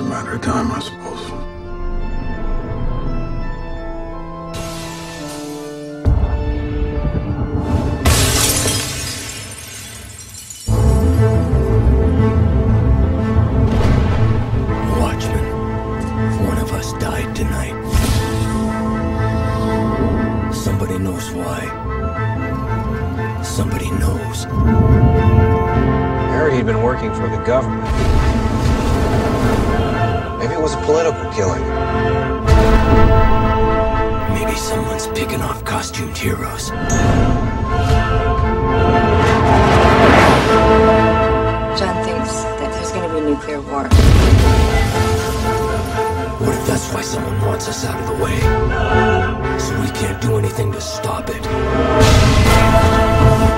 Just a matter of time, I suppose. Watchmen, one of us died tonight. Somebody knows why. Somebody knows. I heard he'd been working for the government. Maybe it was a political killing. Maybe someone's picking off costumed heroes. John thinks that there's going to be a nuclear war. What if that's why someone wants us out of the way? So we can't do anything to stop it.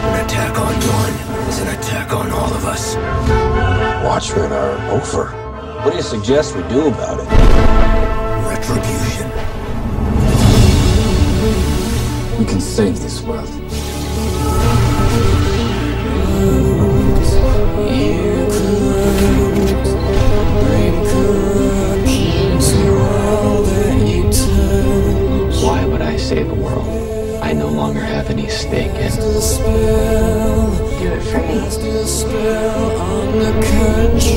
An attack on one is an attack on all of us. Watchmen are over. What do you suggest we do about it? Retribution. We can save this world. Why would I save the world? I no longer have any stake in. Do it for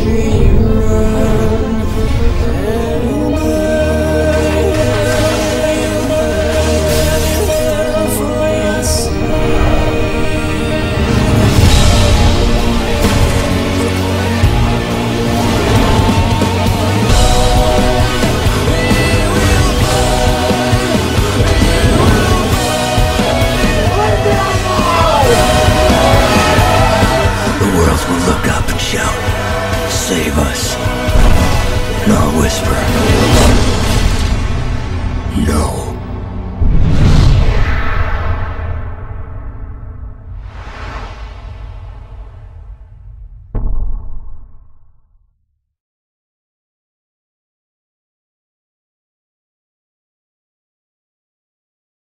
me. Shout, Save us. Not whisper, No.